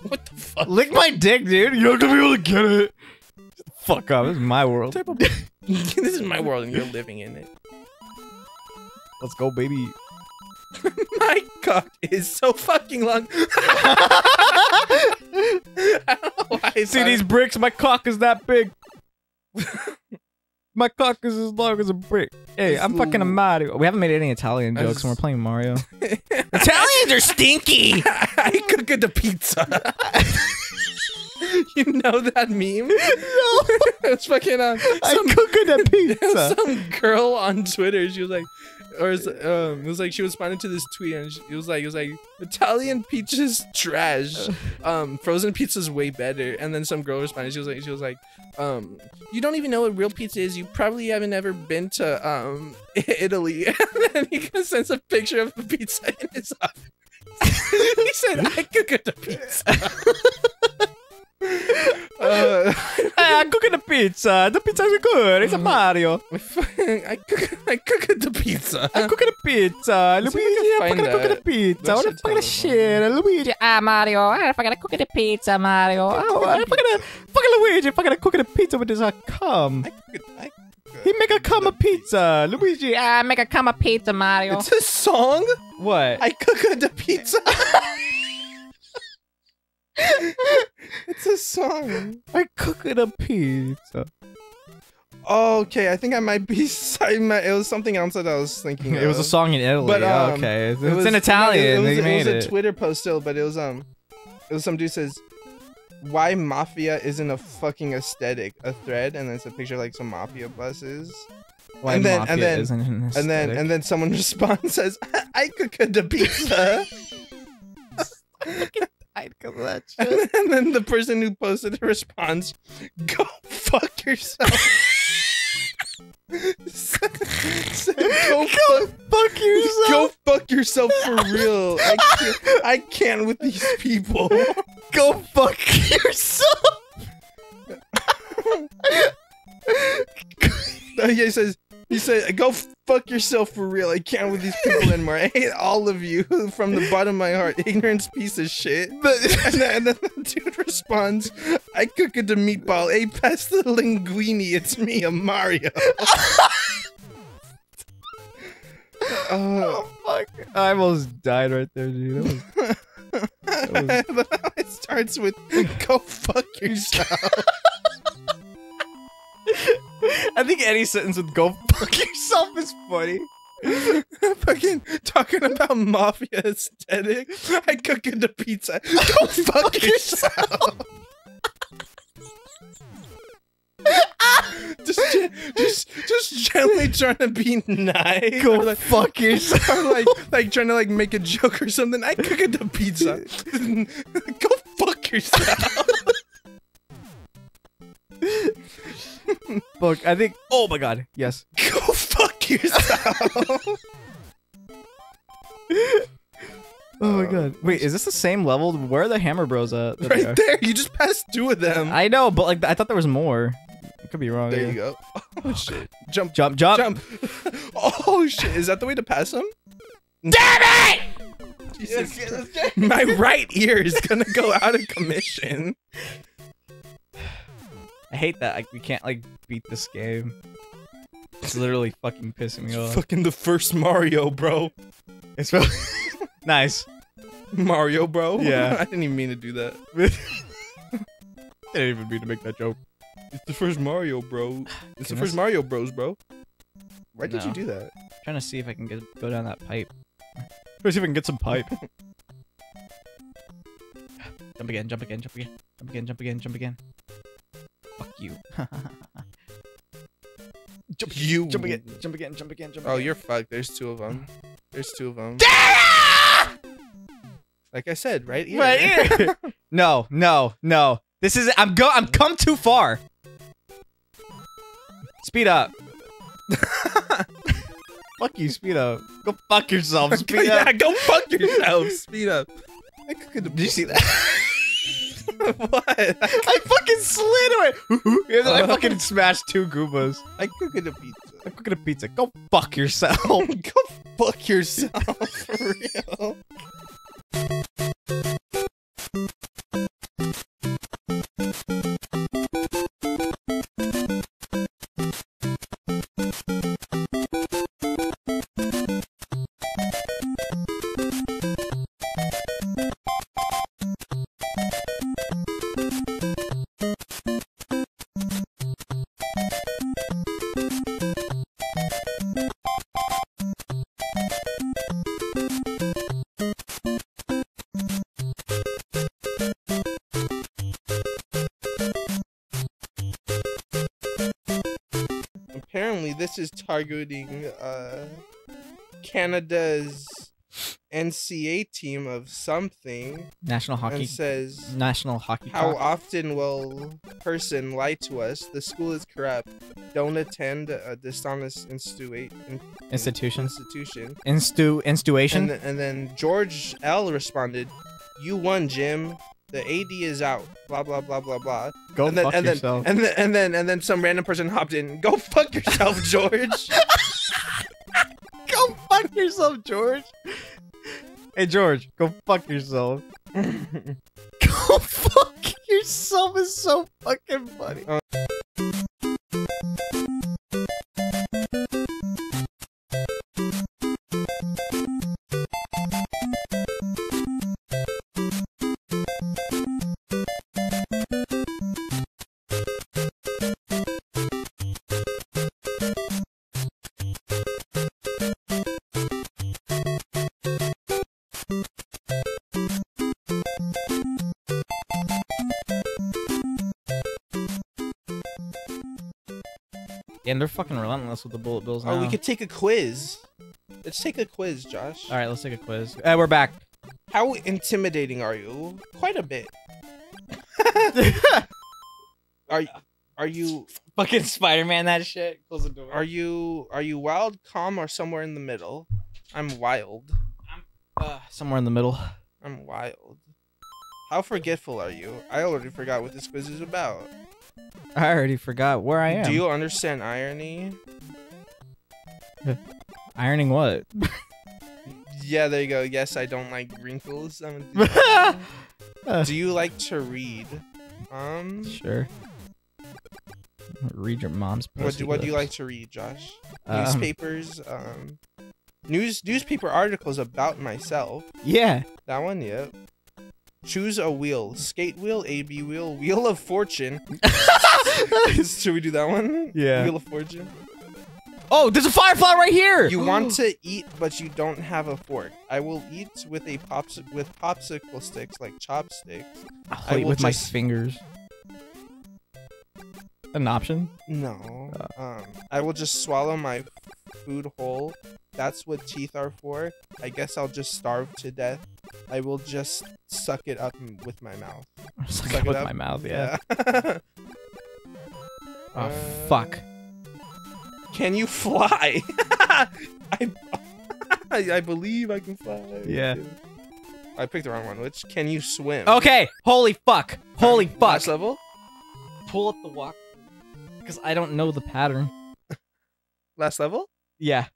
What the fuck? Lick my dick, dude. You're not gonna be able to get it. Fuck off. This is my world. this is my world and you're living in it. Let's go, baby. My cock is so fucking long. I don't know why See these bricks? My cock is that big. My cock is as long as a brick. Hey, I'm fucking a Mario. We haven't made any Italian I jokes when we're playing Mario. Italians are stinky. I cook the pizza. you know that meme? no, it's fucking uh, I some, cook the pizza. some girl on Twitter. She was like, or is, um, it was like she responded to this tweet and she, it was like, it was like Italian pizza's trash. Um, frozen pizza's way better. And then some girl responded. She was like, she was like, um, you don't even know what real pizza is. You probably haven't ever been to um Italy. and then he sends a picture of the pizza in his office. he said, I cook the pizza. Uh, I'm cooking the pizza. The pizza is good. It's a Mario. I cook, I cook the pizza. I'm cooking the pizza. Luigi, I I'm can fucking find cooking the pizza. What the hella shit? Luigi, ah, Mario. I'm fucking cooking the pizza, Mario. Oh, I'm fucking, fucking Luigi, fucking cooking the pizza with his uh, cum. I cook, I He make a cum a pizza. Luigi, ah, make a cum a pizza, Mario. It's a song. What? I cook the pizza. it's a song. I cook it a pizza. okay, I think I might be. I might, it was something else that I was thinking. It was a song in Italy. But, um, okay, it's, It was- in Italian. It was, they it was a it. Twitter post still, but it was um, it was some dude says, "Why mafia isn't a fucking aesthetic?" A thread, and then it's a picture of, like some mafia buses, Why and then- mafia and then- isn't an and then and then someone responds says, "I cook the pizza." I'd cook that And shit. then, and then the person who posted the response, "Go fuck yourself." Said, said, go, fuck, Fuck yourself. go fuck yourself for real. I can't, I can't with these people. Go fuck yourself. Oh, yeah, he says, he said, "Go fuck yourself for real. I can't with these people anymore. I hate all of you from the bottom of my heart. Ignorance piece of shit." and, then, and then the dude responds, "I cook it to meatball. Hey, pass the linguine. It's me, a Mario." Uh, Oh fuck! I almost died right there, dude. That was- it starts with "Go fuck yourself." I think any sentence with "go fuck yourself" is funny. Fucking talking about mafia aesthetic. I cook into pizza. Go fuck yourself. just, just, just gently trying to be nice. Go or like, fuck yourself. or like, like trying to like make a joke or something. I cook into pizza. Go fuck yourself. Fuck! I think. Oh my god! Yes. Go fuck yourself. Oh my god! Wait, is this the same level? Where are the Hammer Bros at? There right there. You just passed two of them. I know, but like I thought there was more. I could be wrong. there yeah. you go. Oh shit. Jump. Jump! Jump! Jump. Oh shit. Is that the way to pass them? Damn it! Jesus. My right ear is gonna go out of commission. I hate that. Like we can't like beat this game. It's literally fucking pissing me off. Fucking the first Mario, bro. It's really nice. Mario, bro. Yeah. I didn't even mean to do that. I didn't even mean to make that joke. It's the first Mario, bro. It's the Can I first Mario Bros, bro. Why did you do that? trying to see if I can get go down that pipe. Let's see if I can get some pipe. jump again, jump again, jump again, jump again, jump again, jump again. Fuck you. jump, You. jump again, jump again, jump again, jump Oh, again. you're fucked. There's two of them. There's two of them. Like I said, right ear. Right here. no, no, no. This is I'm go I'm come too far. Speed up. fuck you, speed up. Go fuck yourself. Speed yeah, up. go fuck yourself. Speed up. I could Did you see that? what? I fucking slid away. and then I fucking smashed two Goombas. I cooked a pizza. I'm cooking a pizza. Go fuck yourself. Go fuck yourself for real. This is targeting uh Canada's NCA team of something National Hockey says National Hockey how Cock. often will person lie to us? The school is corrupt. Don't attend a dishonest institute in- institutions. institution. Instu instituation. And, th- and then George L responded, "You won, Jim. The AD is out. Blah blah blah blah blah." Go and then, fuck and then, yourself. And then and then and then some random person hopped in. Go fuck yourself, George. Go fuck yourself, George. Hey George, go fuck yourself. Go fuck yourself is so fucking funny. Uh, And they're fucking relentless with the bullet bills now. oh, we could take a quiz. Let's take a quiz, Josh. All right, let's take a quiz. Uh, we're back. How intimidating are you? Quite a bit. Are are you fucking Spider-Man, that shit. Close the door. are you are you wild, calm, or somewhere in the middle? I'm wild. I'm uh, somewhere in the middle? I'm wild. How forgetful are you? I already forgot what this quiz is about. I already forgot where I am. Do you understand irony? ironing what? Yeah, there you go. Yes, I don't like wrinkles. Do you like to read? Um, sure. Read your mom's what do what do you like to read, Josh? Um, Newspapers, um, news newspaper articles about myself. Yeah. That one, yep. Choose a wheel: skate wheel, AB wheel, wheel of fortune. Should we do that one? Yeah. Wheel of fortune. Oh, there's a firefly right here. You want to eat, but you don't have a fork. I will eat with a pops with popsicle sticks like chopsticks. I'll I eat will with my fingers. An option? No. Uh. Um, I will just swallow my food whole. That's what teeth are for. I guess I'll just starve to death. I will just suck it up with my mouth. Suck Suck it it with up? my mouth, yeah. Yeah. Oh, Uh, fuck. Can you fly? I, I I believe I can fly. Yeah. I picked the wrong one. Which can you swim? Okay, holy fuck. Holy fuck. Last level. Pull up the walk. Because I don't know the pattern. Last level. Yeah.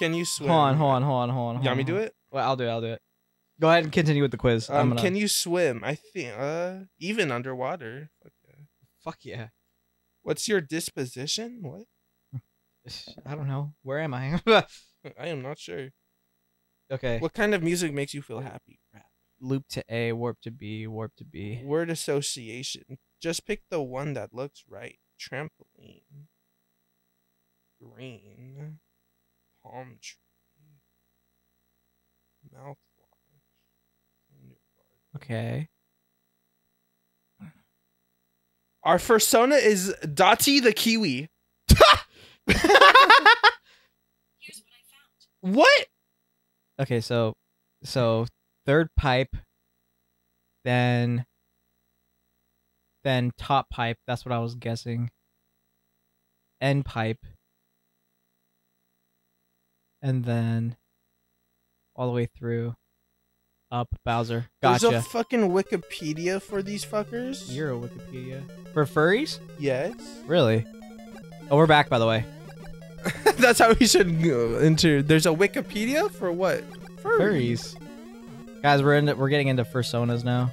Can you swim? Hold on, hold on, hold on, hold on. You want me to do it? Well, I'll do it, I'll do it. Go ahead and continue with the quiz. I'm Um, gonna... Can you swim? I think. Uh, even underwater. Fuck yeah. Fuck yeah. What's your disposition? What? I don't know. Where am I? I am not sure. okay. What kind of music makes you feel happy? Rap. Loop to A, warp to B, warp to B. Word association. Just pick the one that looks right. Trampoline. Green. Palm tree. Mouthwash. Okay. Our persona is Dottie the Kiwi. What? Okay, so so third pipe, then then top pipe, that's what I was guessing. End pipe. And then all the way through up Bowser. Gotcha. There's a fucking Wikipedia for these fuckers. You're a Wikipedia. For furries? yes. Really? Oh, we're back by the way. That's how we should go into. There's a Wikipedia for what? Furries. Guys, we're in we're getting into fursonas now.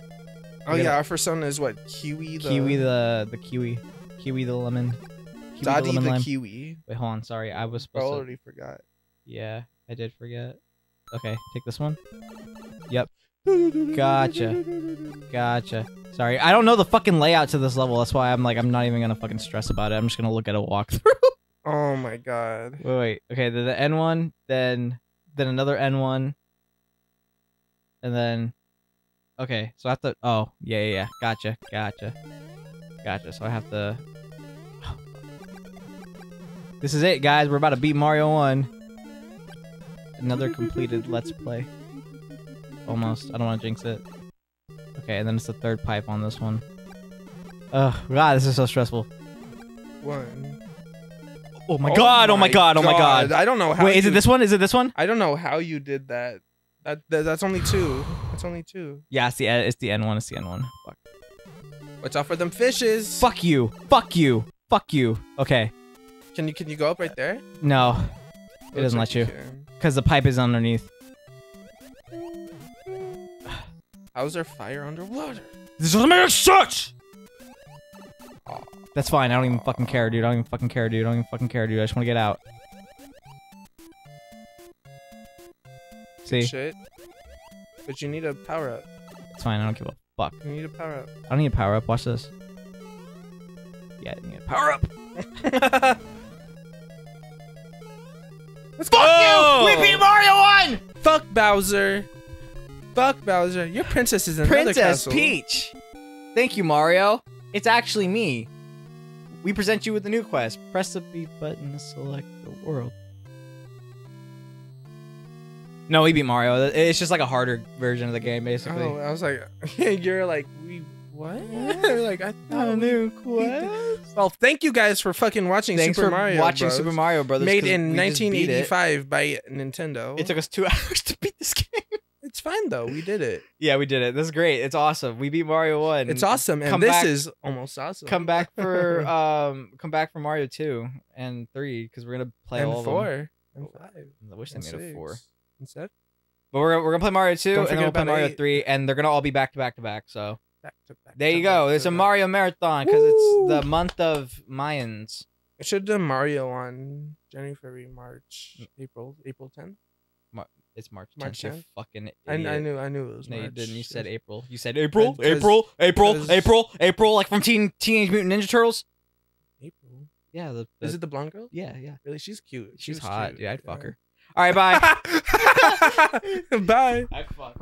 Oh We gotta- yeah, our persona is what? Kiwi the Kiwi the the kiwi. Kiwi the lemon. Kiwi Dottie lemon the. Kiwi. Wait, hold on. Sorry, I was I supposed to. already forgot. Yeah, I did forget. Okay, take this one. Yep. Gotcha. Gotcha. Sorry, I don't know the fucking layout to this level. That's why I'm like, I'm not even gonna fucking stress about it. I'm just gonna look at a walkthrough. Oh my god. wait, wait. Okay, the, the N one, then then another N one, and then. Okay, so I have to. Oh, yeah, yeah, yeah. Gotcha, gotcha, gotcha. So I have to. This is it, guys. We're about to beat Mario 1. Another completed Let's Play. Almost. I don't want to jinx it. Okay, and then it's the third pipe on this one. Ugh, God, this is so stressful. One. Oh my oh oh god, oh my god, oh my god. I don't know how. Wait, is it this one? Is it this one? I don't know how you did that. That, that that's only two. That's only two. Yeah, it's the it's the N one. It's the N one. Fuck. Watch out for them fishes. Fuck you. Fuck you. Fuck you. Okay. Can you can you go up right there? No, it Looks doesn't like let you can. Because the pipe is underneath. How's there fire underwater? This doesn't make sense. That's fine. I don't even fucking care, dude. I don't even fucking care, dude. I don't even fucking care, dude. I just want to get out. See, Shit. But you need a power up. it's fine. I don't give a fuck. You need a power up. I don't need a power up. Watch this. Yeah, I need a power up. Let's go! Oh! We beat Mario 1! Fuck Bowser. Fuck Bowser. Your princess is in another Princess castle. Peach. Thank you, Mario. It's actually me. We present you with a new quest. Press the B button to select the world. No, we beat Mario. It's just like a harder version of the game, basically. Oh, I was like, you're like, we what? like I thought. new the- Well, thank you guys for fucking watching Thanks Super for Mario watching Bros. Super Mario Brothers. Made 'cause in we just beat it. 1985 by Nintendo. It took us two hours to beat this game. it's fine though. We did it. Yeah, we did it. This is great. It's awesome. We beat Mario One. It's awesome, and come this back- is almost awesome. Come back for um, come back for Mario Two and Three because we're gonna play and all of them. four and five. I wish they and made a six. four. instead. But we're, we're gonna play Mario 2 Don't and then forget we'll play about Mario eight. 3 and they're gonna all be back to back to back. So Back to back. there you go. It's a. Mario marathon because it's the month of Mayans. I should done Mario on January, February, March, mm. April, April 10th. It's March 10th. March you 10th? fucking I, I knew, I knew it was No, March. you didn't. You said April. You said April, I- 'cause- April, April, 'cause- April, April, like from Teen Teenage Mutant Ninja Turtles. April. Yeah, the, Is it the blonde girl? Yeah, yeah. Really? She's cute. She She's hot. cute, Yeah, I'd fuck yeah. her. All right, bye. Bye. I'd fuck.